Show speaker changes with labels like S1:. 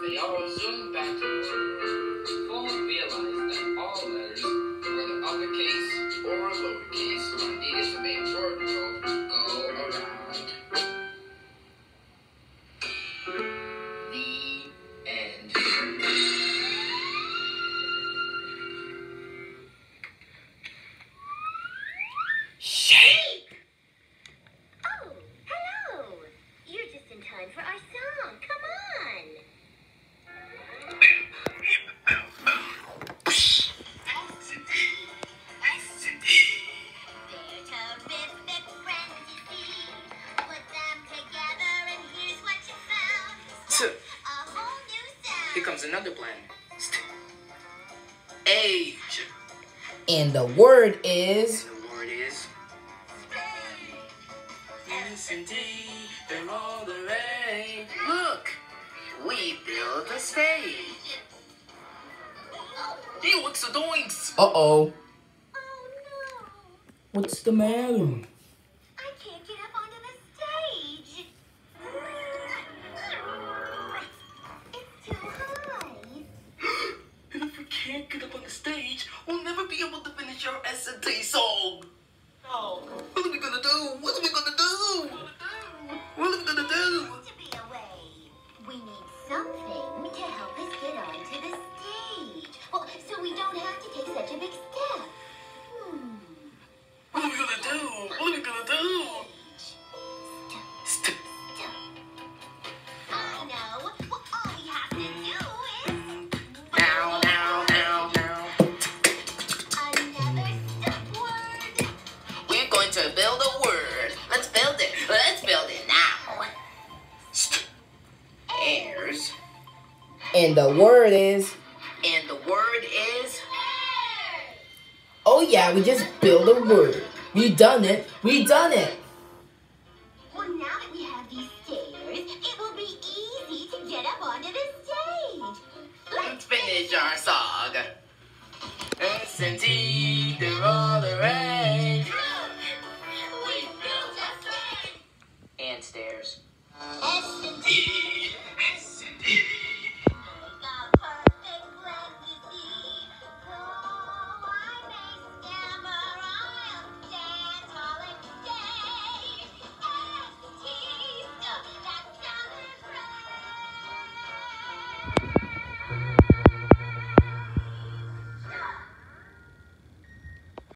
S1: they all zoomed back to work. Ford realized that all letters, whether uppercase or lowercase, needed to make word go around. The end.
S2: Shake!
S3: Oh, hello. You're just in time for our
S2: T-
S3: A whole new sound.
S2: Here comes another plan. Age.
S4: And the word is
S2: The word is. Yes, indeed, they're all the rage. Look, we build a stage. Hey, what's the doings?
S4: uh oh.
S3: Oh no.
S4: What's the matter?
S2: Able to finish our S&T song. Oh, what are we gonna do? What are we gonna do? Airs.
S4: And the word is
S2: And the word is.
S4: Oh yeah, we just built a word. We done it. We done it.
S3: Well, now that we have these stairs, it will be easy to get up onto the stage.
S2: Let's finish our song. S&T, they're all the.
S3: We built a stage.
S2: And stairs.
S3: S&T